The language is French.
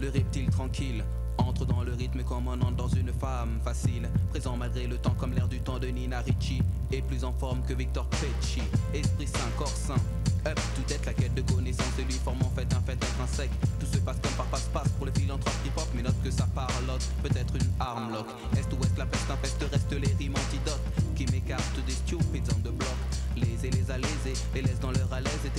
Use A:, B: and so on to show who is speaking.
A: le reptile tranquille. Entre dans le rythme comme un entre dans une femme facile. Présent malgré le temps comme l'air du temps de Nina Ricci. Et plus en forme que Victor Pecci. Esprit sain, corps sain. Up, tout est la quête de connaissance et lui forme en fait un fait intrinsèque. Tout se passe comme par passe-passe pour le philanthrope hip-hop, mais note que ça parlotte. Peut-être une arme lock. Est ou ouest, la peste infeste, reste les rimes antidotes qui m'écartent des stupides on the block. Les et les alésés, les laisse dans leur à l'aise,